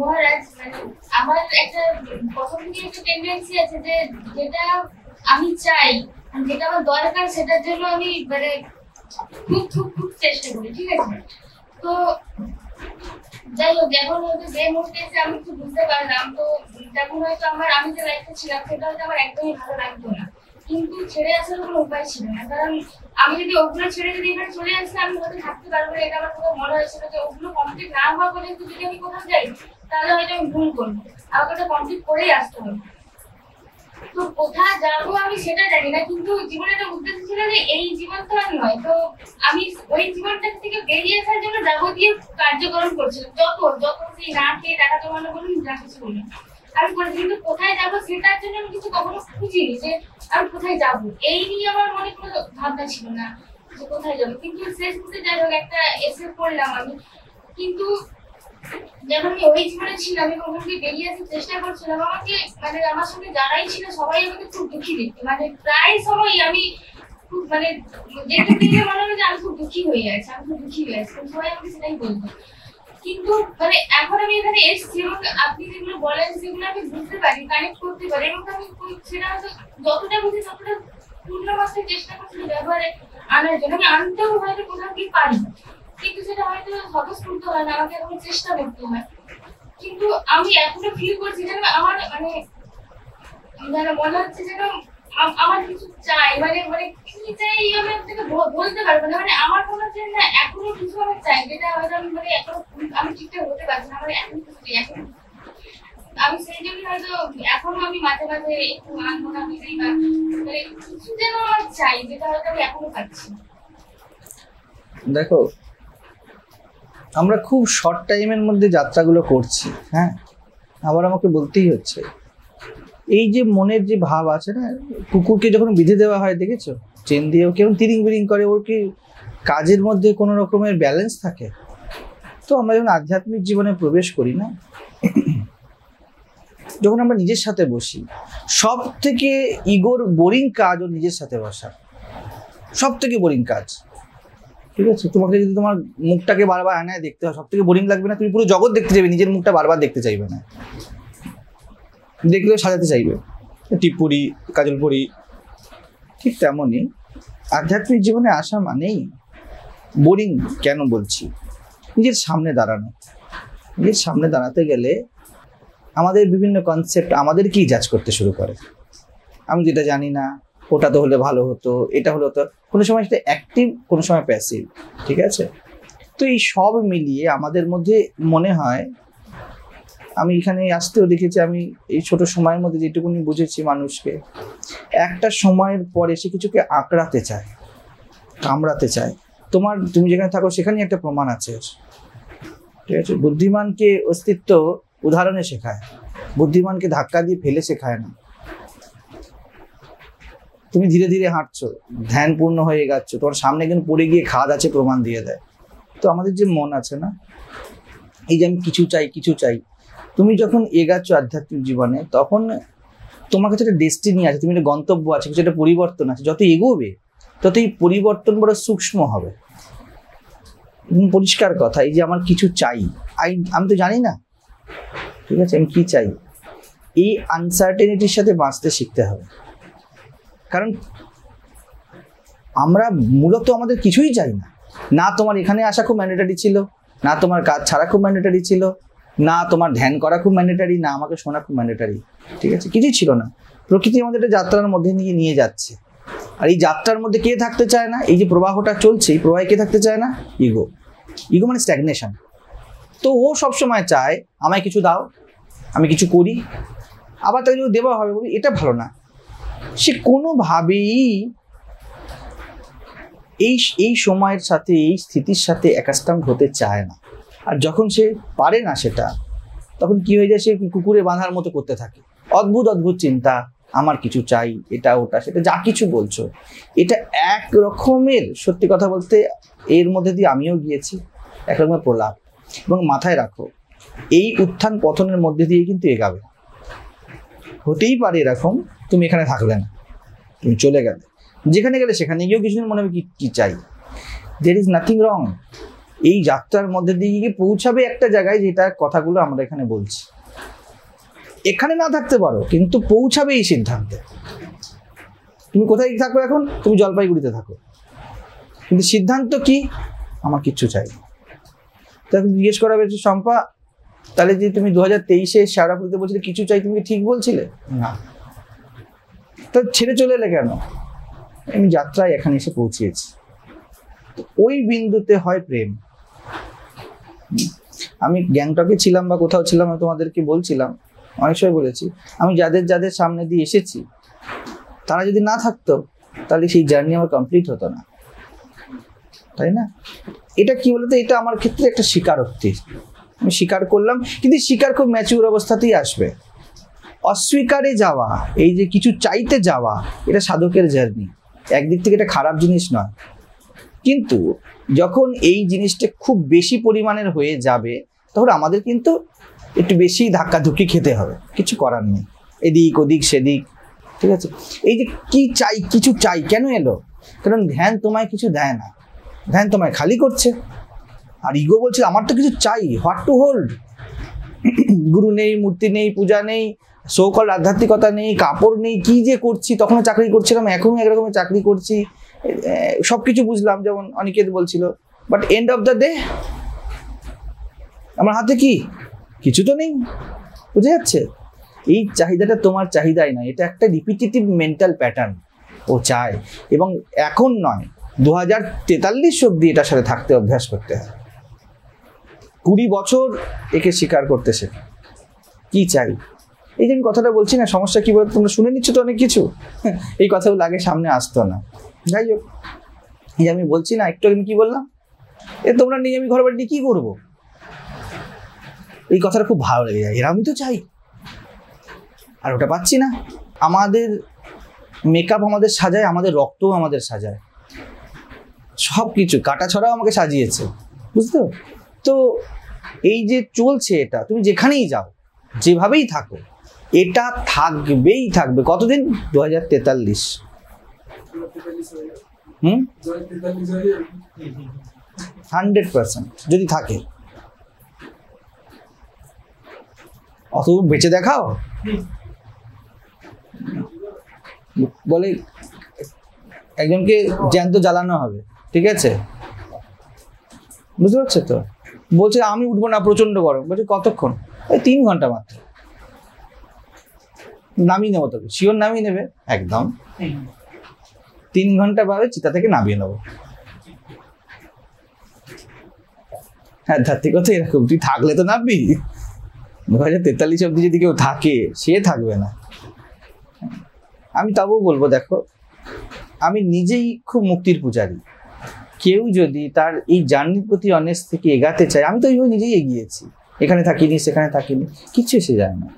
মহারাজ মানে আমার একটা প্রথম থেকে একটা টেন্ডেন্সি আছে যে যেটা আমি চাই, যেটা আমার দরকার সেটার জন্য আমি মানে খুব খুব খুব চেষ্টা করি, ঠিক আছে? তো যাই হোক, এখন হয়তো যে মুহূর্তে এসে আমি একটু বুঝতে পারলাম, তো তখন হয়তো আমার, আমি যে লাইফে ছিলাম, সেটা হয়তো আমার একদমই ভালো লাগতো না। কিন্তু ছেড়ে আসার কোনো উপায় ছিল না। কারণ আমি যদি ওগুলো ছেড়ে যদি এখানে চলে আসতে আমি হয়তো থাকতে পারব না। এটা আমার কোথাও মনে হয়েছিল যে ওগুলো কমপ্লিট না হওয়া পর্যন্ত যদি আমি কোথাও যাই, তাহলে হয়তো আমি ভুল করব। আমাকে ওটা কমপ্লিট করেই আসতে হবে। তো কোথায় যাব আমি সেটা জানি না, কিন্তু জীবনে একটা উদ্দেশ্য ছিল যে এই জীবন তো আর নয়। তো আমি ওই জীবনটা থেকে বেরিয়ে আসার জন্য যাবতীয় কার্যক্রম করছিলাম। যত যত সেই না খেয়ে টাকা জমানো বলুন, যা কিছু বলুন। আমি করেছি কিন্তু কোথায় যাব? সেটার জন্য আমি কিছু কখনো খুঁজিনি যে আমি কোথায় যাব? এই নিয়ে আমার মনে কোনো ভাবনা ছিল না যে কোথায় যাব। কিন্তু শেষ মুহূর্তে যাই হোক একটা এসে পড়লাম আমি। কিন্তু যখন আমি ওই জীবনে ছিলাম আমি থেকে বেরিয়ে আসার চেষ্টা করছিলাম, আমাকে মানে আমার সঙ্গে যারাই ছিল সবাই আমাকে খুব দুঃখী দেখতে। মানে প্রায় সময় আমি খুব মানে দেখতে দেখে মনে হলো যে আমি খুব দুঃখী হয়ে যাচ্ছি আমি খুব দুঃখী হয়ে তো সবাই আমাকে সেটাই বলতো। কিন্তু মানে এখন আমি এখানে এসেছি এবং আপনি যেগুলো বলেন সেগুলো আমি বুঝতে পারি কানেক্ট করতে পারি এবং আমি সেটা হয়তো যতটা বুঝি ততটা পূর্ণ মাত্রায় চেষ্টা করছি ব্যবহারে আনার জন্য। আমি আনতেও হয়তো কোথাও গিয়ে পারি, কিন্তু সেটা হয়তো স্বতঃস্ফূর্ত হয় না, আমাকে এখন চেষ্টা করতে হয়। কিন্তু আমি এখনও ফিল করছি যেন আমার মানে মনে হচ্ছে যেন আমার কিছু চাই মানে মানে কি চাই আমি আপনাকে বলতে পারব না মানে আমার মনে হচ্ছে না, এখনও কিছু চাই, যেটা হয়তো আমি মানে আমি ঠিকঠাক হতে পারছি না আমার এখন কিছু চাই এখন আমি সেই জন্য হয়তো এখনও আমি মাঝে মাঝে একটু বা মানে কিছু যেন আমার চাই, যেটা হয়তো আমি এখনও পাচ্ছি দেখো, আমরা খুব শর্ট টাইমের মধ্যে যাত্রাগুলো করছি হ্যাঁ? আবার আমাকে বলতেই হচ্ছে। এই যে মনের যে ভাব আছে না, কুকুরকে যখন বিধে দেওয়া হয়, দেখেছ? চেন দিয়ে ও কেমন তিরিং বিরিং করে, ওর কি কাজের মধ্যে কোনো রকমের ব্যালেন্স থাকে? তো আমরা যখন আধ্যাত্মিক জীবনে প্রবেশ করি না, যখন আমরা নিজের সাথে বসি সব থেকে ইগোর বোরিং কাজ ও নিজের সাথে বসা। সব থেকে বোরিং কাজ। ঠিক আছে? তোমাকে যদি তোমার মুখটাকে বারবার আনায় দেখতে হয় সব থেকে বোরিং লাগবে না, তুমি পুরো জগৎ দেখতে চাইবে নিজের মুখটা বারবার দেখতে চাইবে না। দেখলেও সাজাতে চাইবে। টিপুরি কাজল পরি ঠিক তেমনই। আধ্যাত্মিক জীবনে আসা মানেই বোরিং কেন বলছি? নিজের সামনে দাঁড়ানো। নিজের সামনে দাঁড়াতে গেলে আমাদের বিভিন্ন কনসেপ্ট আমাদেরকেই জাজ করতে শুরু করে। আমি যেটা জানি না ওটা তো হলে ভালো হতো এটা হলো তো কোনো সময় সেটা অ্যাক্টিভ কোনো সময় প্যাসিভ ঠিক আছে? তো এই সব মিলিয়ে আমাদের মধ্যে মনে হয় আমি এখানে আসতেও দেখেছি, আমি এই ছোট সময়ের মধ্যে যেটুকুনি বুঝেছি মানুষকে, একটা সময়ের পরে সে কিছুকে আঁকড়াতে চায়, কামড়াতে চায়। তোমার, তুমি যেখানে থাকো সেখানেই একটা প্রমাণ আছে। ঠিক আছে? বুদ্ধিমানকে অস্তিত্ব উদাহরণে শেখায়, বুদ্ধিমানকে ধাক্কা দিয়ে ফেলে শেখায় না। তুমি ধীরে ধীরে হাঁটছো ধ্যানপূর্ণ হয়ে যাচ্ছ, তোমার সামনে কিন্তু পড়ে গিয়ে খাদ আছে প্রমাণ দিয়ে দেয়। তো আমাদের যে মন আছে না, এই যে আমি কিছু চাই কিছু চাই তুমি যখন এগাচ্ছ আধ্যাত্মিক জীবনে, তখন তোমার কাছে একটা ডেস্টিনি আছে, তুমি একটা গন্তব্য আছে, কিছু একটা পরিবর্তন আছে যত এগোবে তত এই পরিবর্তন বড় সূক্ষ্ম হবে। পরিষ্কার কথা, এই যে আমার কিছু চাই আই আমি তো জানি না। ঠিক আছে, আমি কি চাই? এই আনসার্টেনিটির সাথে বাঁচতে শিখতে হবে। কারণ আমরা মূলত আমাদের কিছুই চাই না। না তোমার এখানে আসা খুব ম্যান্ডেটারি ছিল, না তোমার কাজ ছাড়া খুব ম্যান্ডেটারি ছিল না, তোমার ধ্যান করা খুব ম্যান্ডেটারি না, আমাকে শোনা খুব ম্যান্ডেটারি ঠিক আছে? কিছুই ছিল না। প্রকৃতি আমাদের একটা যাত্রার মধ্যে নিয়ে নিয়ে যাচ্ছে। আর এই যাত্রার মধ্যে কে থাকতে চায় না? এই যে প্রবাহটা চলছে, এই প্রবাহে কে থাকতে চায় না? ইগো ইগো মানে স্ট্যাগনেশন তো ও সবসময় চায়, আমায় কিছু দাও, আমি কিছু করি, আবার তাকে যদি দেওয়া হবে বলি, এটা ভালো না। সে কোনোভাবেই এই এই সময়ের সাথে, এই স্থিতির সাথে অ্যাকাস্টাম হতে চায় না। আর যখন সে পারে না সেটা, তখন কি হয়ে যায়? সে কুকুরে বাঁধার মতো করতে থাকে। অদ্ভুত অদ্ভুত চিন্তা, আমার কিছু চাই, এটা, ওটা, সেটা যা কিছু বলছো। এটা এক রকমের, সত্যি কথা বলতে, এর মধ্যে দিয়ে আমিও গিয়েছি, এক রকমের প্রলাপ। এবং মাথায় রাখো, এই উত্থান পতনের মধ্যে দিয়ে কিন্তু এগাবে। হতেই পারে এরকম, তুমি এখানে থাকলে না, তুমি চলে গেলে। যেখানে গেলে সেখানে গিয়েও কিছু মনে হবে কি চাই? দের ইজ নাথিং রং এই যাত্রার মধ্যে দিয়ে গিয়ে পৌঁছাবে একটা জায়গায় যেটা কথাগুলো আমরা এখানে বলছি। এখানে না থাকতে পারো, কিন্তু পৌঁছাবে এই সিদ্ধান্তে। তুমি কোথায় থাকো এখন? তুমি জলপাইগুড়িতে থাকো। কিন্তু সিদ্ধান্ত কি? আমার কিচ্ছু চাই। তাকে জিজ্ঞেস করা হয়েছে শম্পা, তাহলে যে তুমি দু হাজার তেইশে শ্যাওড়াপুরিতে বলছিলে, কিছু চাই? তুমি ঠিক বলছিলে? না। তো ছেড়ে চলে এলে কেন? আমি যাত্রায় এখানে এসে পৌঁছিয়েছি ওই বিন্দুতে হয় প্রেম। আমি গ্যাংটকে ছিলাম বা কোথাও ছিলাম, আমি তোমাদেরকে বলছিলাম, অনেক সময় বলেছি, আমি যাদের যাদের সামনে দিয়ে এসেছি, তারা যদি না থাকতো, তাহলে সেই জার্নি আমার কমপ্লিট হতো না। তাই না? এটা কি বলতো? এটা আমার ক্ষেত্রে একটা স্বীকারোক্তি। আমি স্বীকার করলাম, কিন্তু স্বীকার খুব ম্যাচিউর অবস্থাতেই আসবে। অস্বীকারে যাওয়া, এই যে কিছু চাইতে যাওয়া, এটা সাধকের জার্নি। একদিক থেকে এটা খারাপ জিনিস নয়। কিন্তু যখন এই জিনিসটা খুব বেশি পরিমাণের হয়ে যাবে তখন আমাদের কিন্তু একটু বেশি ধাক্কাধুক্কি খেতে হবে। কিছু করার নেই। এদিক, ওদিক, সেদিক, ঠিক আছে? এই যে কি চাই, কিছু চাই, কেন এলো? কারণ ধ্যান তোমায় কিছু দেয় না। ধ্যান তোমায় খালি করছে। আর ইগো বলছে, আমার তো কিছু চাই হোয়াট টু হোল্ড গুরু নেই, মূর্তি নেই, পূজা নেই সৌকল আধ্যাত্মিকতা নেই, কাপড় নেই, কি যে করছি, তখনও চাকরি করছিলাম, এখনও একরকমের চাকরি করছি। সব কিছু বুঝলাম, যেমন অনিকেত বলছিল। But end of the day আমার হাতে কি? কিছু তো নেই। বুঝে যাচ্ছে? এই চাহিদাটা তোমার চাহিদাই নয়, এটা একটা রিপিটেটিভ মেন্টাল প্যাটার্ন ও চায়। এবং এখন নয় দু হাজার তেতাল্লিশ অব্দি এটার সাথে থাকতে, অভ্যাস করতে হয়। কুড়ি বছর একে স্বীকার করতে শেখে কি চাই? এই যে আমি কথাটা বলছি না, সমস্যা কি বলতো? তোমরা শুনে নিচ্ছ তো অনেক কিছু। এই কথাগুলো আগে সামনে আসতো না। যাই হোক, এই যে আমি বলছি না, একটু আমি কি বললাম? এ, তোমরা নিয়ে আমি ঘর বাড়িতে কি করব? এই কথাটা খুব ভালো লেগে যায়। এরা আমি তো চাই। আর ওটা পাচ্ছি না। আমাদের মেকআপ আমাদের সাজায়, আমাদের রক্তও আমাদের সাজায়। সব কিছু কাটা ছড়াও আমাকে সাজিয়েছে। বুঝতে তো এই যে চলছে এটা, তুমি যেখানেই যাও, যেভাবেই থাকো, এটা থাকবেই থাকবে। কতদিন? দু হাজার তেতাল্লিশ। হুম? হান্ড্রেড পার্সেন্ট, যদি থাকে। অত বেঁচে দেখাও? বলে, একজনকে জ্যান্ত জ্বালানো হবে, ঠিক আছে? বুঝতে পারছ তো? বলছে, আমি উঠবো না প্রচণ্ড গরম। বলছে, কতক্ষণ? ওই তিন ঘণ্টা মাত্র। নামিয়ে নেব তোকে শিওর নামিয়ে নেবে? একদম। তিন ঘণ্টা বাদে চিতা থেকে নামিয়ে নেব। হ্যাঁ ধাত্মিকতা এরকম, তুই থাকলে তো নামবি। দু হাজার তেতাল্লিশ অব্দি যদি কেউ থাকে, সে থাকবে না। আমি তবুও বলব, দেখো, আমি নিজেই খুব মুক্তির পূজারী। কেউ যদি তার এই জার্নির প্রতি অনেস্ট থেকে এগাতে চায়, আমি তো ওইভাবে নিজেই এগিয়েছি। এখানে থাকিনি, সেখানে থাকিনি, কিছু এসে যায় না।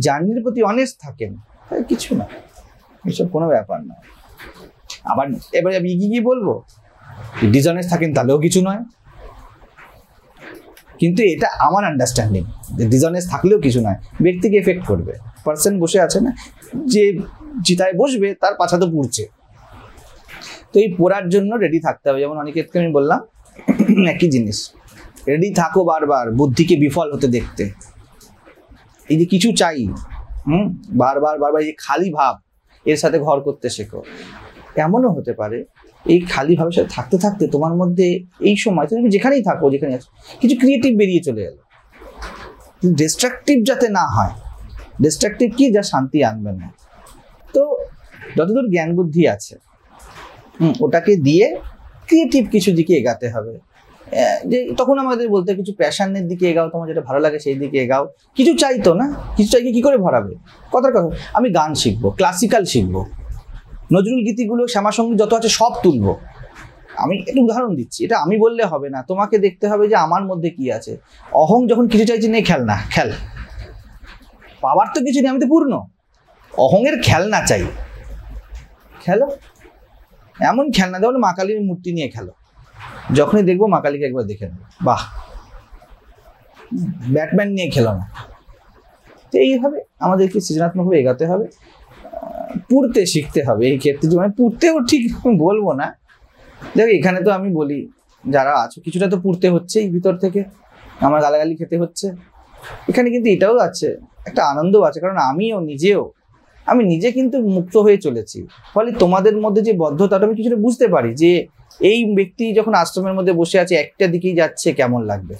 জার্নির প্রতি অনেস্ট থাকেন কিছু না। এসব কোনো ব্যাপার না। আবার এবারে আমি কি কি বলব? ডিসঅনেস্ট থাকেন তাহলেও কিছু নয়। কিন্তু এটা আমার আন্ডারস্ট্যান্ডিং যে ডিসঅনেস্ট থাকলেও কিছু নয়, ব্যক্তিকে এফেক্ট করবে। পার্সন বসে আছে না, যে চিতায় বসবে, তার পাছা তো পুড়ছে। তো এই পড়ার জন্য রেডি থাকতে হবে। যেমন অনেকে আমি বললাম, একই জিনিস। রেডি থাকো বারবার, বুদ্ধিকে বিফল হতে দেখতে। এই যে কিছু চাই, হুম? বারবার বারবার এই খালি ভাব, এর সাথে ঘর করতে শেখো। এমনও হতে পারে, এই খালি সাথে থাকতে থাকতে তোমার মধ্যে এই সময়, তুমি যেখানেই থাকো যেখানে আছো, কিছু ক্রিয়েটিভ বেরিয়ে চলে এলো। ডিস্ট্রাকটিভ যাতে না হয় ডিস্ট্রাকটিভ কি? যা শান্তি আনবে না। তো যতদূর জ্ঞান বুদ্ধি আছে ওটাকে দিয়ে ক্রিয়েটিভ কিছু দিকে এগাতে হবে। যে তখন আমাদের বলতে কিছু প্যাশনের দিকে এগাও, তোমার যেটা ভালো লাগে সেই দিকে এগাও। কিছু চাইতো না, কিছু চাইকে কি করে ভরাবে? কথার কথা, আমি গান শিখব ক্লাসিক্যাল শিখব। নজরুল গীতিগুলো, শ্যামাসঙ্গীত যত আছে সব তুলবো। আমি একটু উদাহরণ দিচ্ছি, এটা আমি বললে হবে না, তোমাকে দেখতে হবে যে আমার মধ্যে কি আছে। অহং যখন কিছু চাইছি নেই খেল না, খেল। পাওয়ার তো কিছু নেই, আমি তো পূর্ণ। অহংয়ের খেলনা চাই। খেলো? এমন খেলনা দেবো মা কালীর মূর্তি নিয়ে খেলো। যখনই দেখব মা কালীকে একবার দেখে নেব। বাহ! ব্যাটম্যান নিয়ে খেলো না। তো এইভাবে আমাদেরকে সৃজনাত্মকভাবে এগাতে হবে। পড়তে শিখতে হবে, এই ক্ষেত্রে যে মানে পড়তেও ঠিক বলব না। দেখো, এখানে তো আমি বলি, যারা আছো, কিছুটা তো পুড়তে হচ্ছেই ভিতর থেকে। আমার গালাগালি খেতে হচ্ছে। এখানে কিন্তু এটাও আছে, একটা আনন্দ আছে, কারণ আমিও নিজেও, আমি নিজে কিন্তু মুক্ত হয়ে চলেছি। ফলে তোমাদের মধ্যে যে বদ্ধতাটা আমি কিছুটা বুঝতে পারি যে, এই ব্যক্তি যখন আশ্রমের মধ্যে বসে আছে, একটা দিকেই যাচ্ছে, কেমন লাগবে?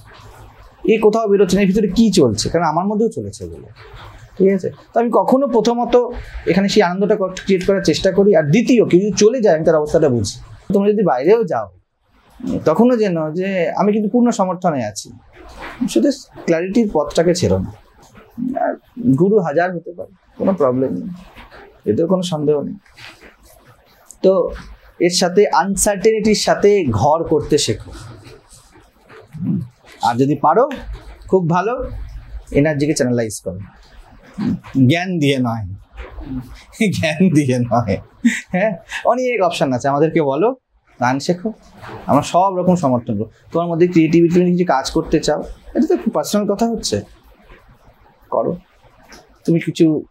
এ কোথাও বেরোচ্ছে না ভিতরে কি চলছে? কারণ আমার মধ্যেও চলেছে বলে ঠিক আছে? তো আমি কখনো প্রথমত এখানে সেই আনন্দটা ক্রিয়েট করার চেষ্টা করি আর দ্বিতীয়, কেউ যদি চলে যায়, আমি তার অবস্থাটা বুঝি। তোমরা যদি বাইরেও যাও, তখনও যেন যে আমি কিন্তু পূর্ণ সমর্থনে আছি। শুধু ক্ল্যারিটির পথটাকে ছেড়ো না। আর গুরু হাজার হতে পারে, কোনো প্রবলেম নেই। এতেও কোনো সন্দেহ নেই। তো এর সাথে আনসার্টেনিটির সাথে ঘর করতে শেখো। আর যদি পারো, খুব ভালো এনার্জিকে চ্যানেলাইজ করো। জ্ঞান দিয়ে নয়। জ্ঞান দিয়ে নয়। হ্যাঁ অনেক অপশন আছে। আমাদেরকে বলো, গান শেখো। আমরা সব রকম সমর্থন করো তোমার মধ্যে ক্রিয়েটিভিটি কিছু কাজ করতে চাও, এটা তো খুব পার্সোনাল কথা হচ্ছে। করো। তুমি কিছু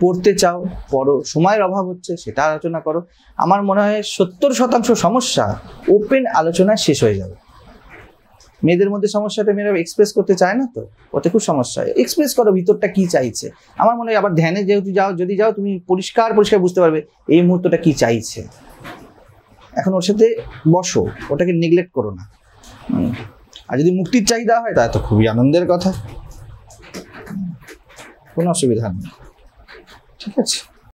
পড়তে চাও, পড়ো। সময়ের অভাব হচ্ছে, সেটা আলোচনা করো। আমার মনে হয় সত্তর শতাংশ সমস্যা ওপেন আলোচনায় শেষ হয়ে যাবে। মেয়েদের মধ্যে সমস্যাটা মেয়েরা এক্সপ্রেস করতে চায় না তো? ওতে খুব সমস্যা হয়। এক্সপ্রেস করো, ভিতরটা কি চাইছে? আমার মনে হয় আবার ধ্যানে যেহেতু যাও, যদি যাও তুমি পরিষ্কার পরিষ্কার বুঝতে পারবে এই মুহূর্তটা কি চাইছে। এখন ওর সাথে বসো, ওটাকে নেগলেক্ট করো না। আর যদি মুক্তির চাহিদা হয়, তাহলে তো খুবই আনন্দের কথা। কোনো অসুবিধা নেই। ঠিক আছে?